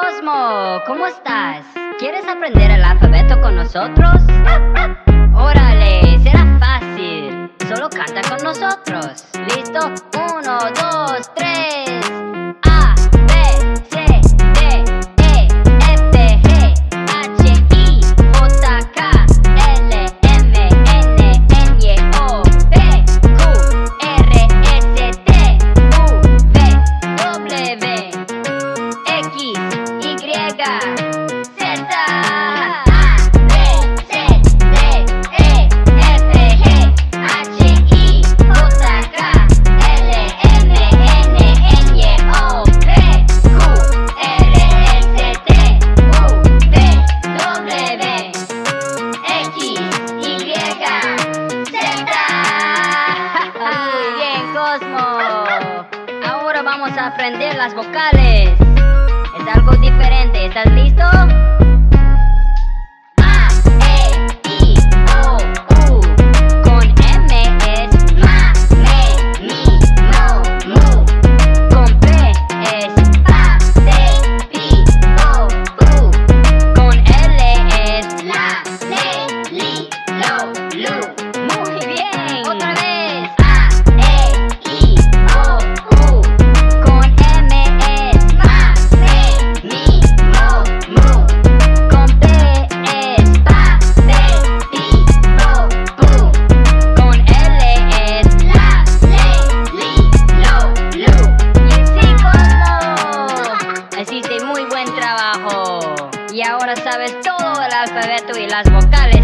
Cosmo, ¿cómo estás? ¿Quieres aprender el alfabeto con nosotros? Órale, será fácil. Solo canta con nosotros. ¿Listo? Uno, dos, tres. aprender las vocales. Es algo diferente, estás listo. Y ahora sabes todo el alfabeto y las vocales.